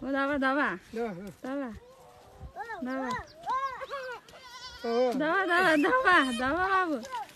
Dava, dava. Dá, Dava. vá dava, vá Dava, dava.